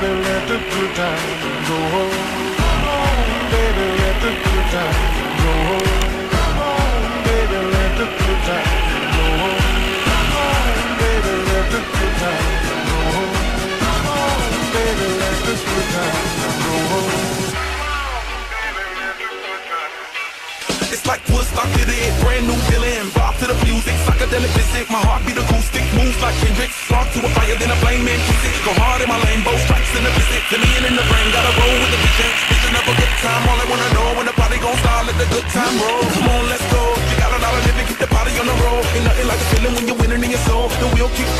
baby, let the good times go home. Come on, baby, let the good times go home. Come on, baby, let the good times go home. Come on, baby, let the good times go home. Come on, baby, let the good times go home. It's like woodstock to the brand new feeling, vibe to the music, psychedelic visit, my heart beat a visit. In the brain, gotta roll with the vision. Vision of a good time, all I wanna know when the party gon' start, let the good time roll. Come on, let's go. You got a lot of living, keep the party on the road. Ain't nothing like a feeling when you're winning in your soul. The wheel keeps